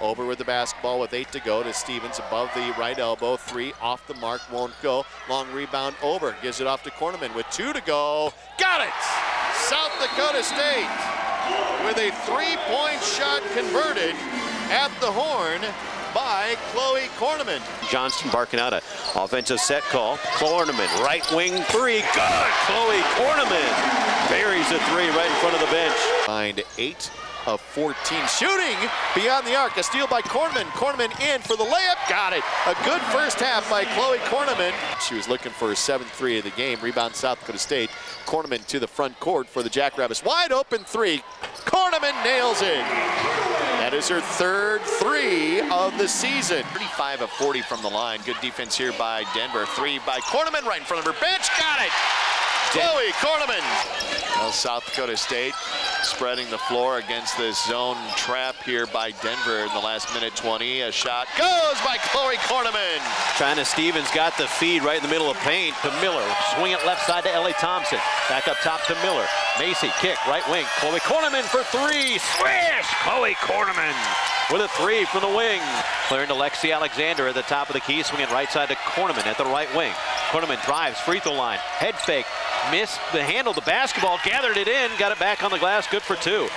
Over with the basketball with eight to go to Stevens above the right elbow. Three off the mark, won't go. Long rebound over. Gives it off to Cornemann with two to go. Got it! South Dakota State with a three-point shot converted at the horn by Chloe Cornemann. Johnston barking out a offensive set call. Cornemann, right wing three, good! Chloe Cornemann buries a three right in front of the bench. Find eight of 14 shooting beyond the arc. A steal by Cornemann. Cornemann in for the layup. Got it. A good first half by Chloe Cornemann. She was looking for her 7-3 of the game. Rebound South Dakota State. Cornemann to the front court for the Jackrabbits. Wide open three. Cornemann nails it. That is her third three of the season. 35 of 40 from the line. Good defense here by Denver. Three by Cornemann right in front of her bench. Got it. Chloe Cornemann. Well, South Dakota State spreading the floor against this zone trap here by Denver in the last minute 20. A shot goes by Chloe Cornemann. China Stevens got the feed right in the middle of paint to Miller. Swing it left side to Ellie Thompson. Back up top to Miller. Macy kick right wing. Chloe Cornemann for three. Swish! Chloe Cornemann with a three from the wing. Clearing to Lexi Alexander at the top of the key. Swinging right side to Cornemann at the right wing. Cornemann drives free throw line. Head fake. Missed the handle. The basketball gathered it in. Got it back on the glass. Good for two.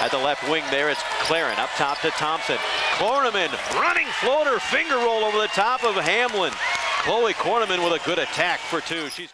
At the left wing there, it's Claren up top to Thompson. Cornemann running floater finger roll over the top of Hamlin. Chloe Cornemann with a good attack for two. She's